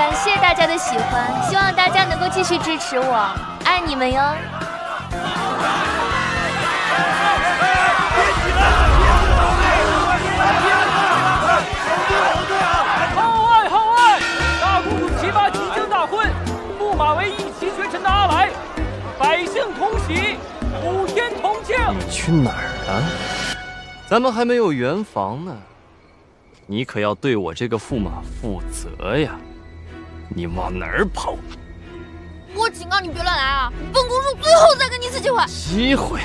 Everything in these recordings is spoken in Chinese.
感谢大家的喜欢，希望大家能够继续支持我，爱你们哟。号外号外！大公主骑马即将大婚，驸马为一骑绝尘的阿来，百姓同喜，普天同庆。你去哪儿了？咱们还没有圆房呢，你可要对我这个驸马负责呀！你往哪儿跑？我警告你别乱来啊！本公主最后再给你一次机会。机会？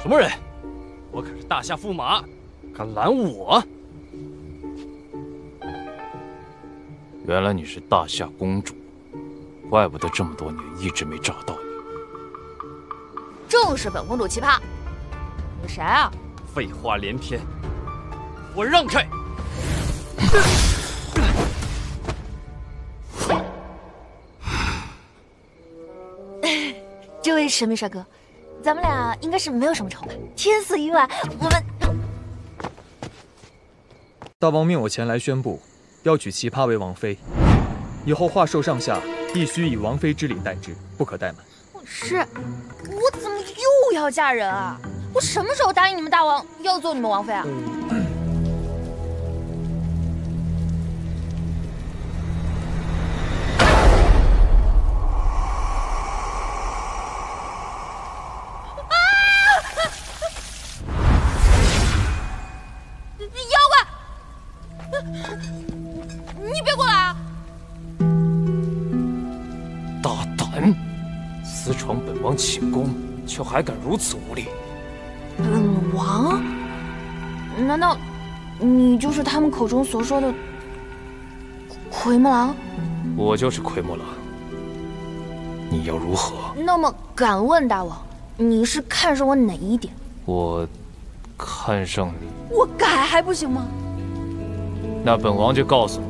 什么人？我可是大夏驸马，敢拦我？原来你是大夏公主，怪不得这么多年一直没找到你。正是本公主奇葩。你谁啊？废话连篇，我让开！这位神秘帅哥，咱们俩应该是没有什么仇吧？天赐意外，我们大王命我前来宣布，要娶奇葩为王妃，以后华寿上下必须以王妃之礼待之，不可怠慢。是，我怎么又要嫁人啊？我什么时候答应你们大王要做你们王妃啊？妖大胆，私闯本王寝宫，却还敢如此无礼！本王？难道你就是他们口中所说的奎木狼？我就是奎木狼，你要如何？那么，敢问大王，你是看上我哪一点？我看上你，我改还不行吗？那本王就告诉你，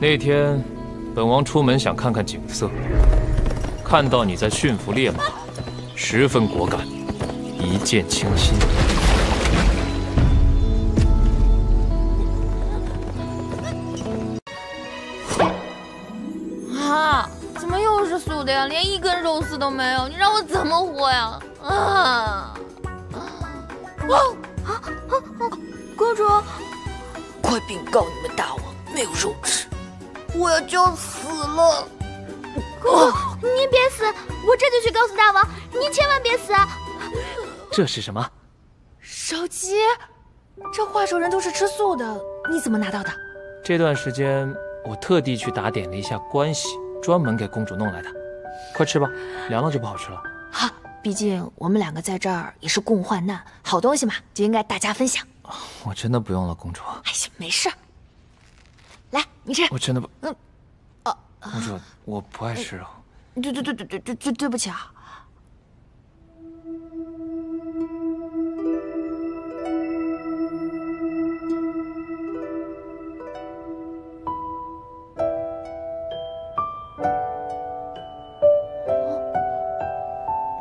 那天本王出门想看看景色，看到你在驯服烈马，十分果敢，一见倾心。啊！怎么又是素的呀？连一根肉丝都没有，你让我怎么活呀？啊！啊啊啊！公主，快禀告你们大王，没有肉吃，我就死了！公主，您别死，我这就去告诉大王，您千万别死。这是什么？烧鸡？这画手人都是吃素的，你怎么拿到的？这段时间我特地去打点了一下关系，专门给公主弄来的。快吃吧，凉了就不好吃了。好，毕竟我们两个在这儿也是共患难，好东西嘛就应该大家分享。我真的不用了，公主。哎呀，没事儿。来，你吃。我真的不……嗯，哦，公主，我不爱吃肉。对对对对对对对，对不起啊。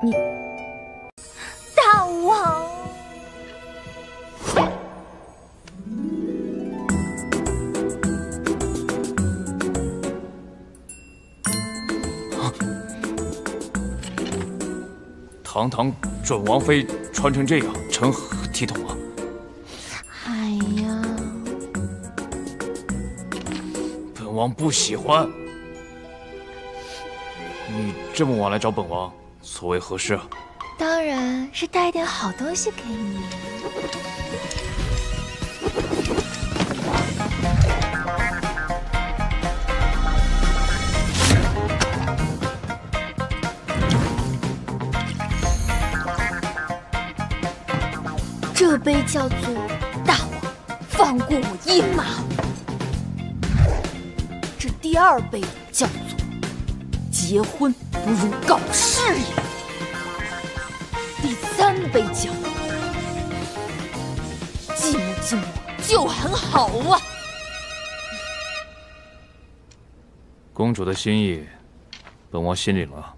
你，堂堂准王妃穿成这样，成何体统啊！哎呀，本王不喜欢。你这么晚来找本王，所为何事啊？当然是带点好东西给你。这杯叫做“大王放过我一马”，这第二杯叫做“结婚不如搞事业”，第三杯叫“寂寞寂寞就很好啊”。公主的心意，本王心领了。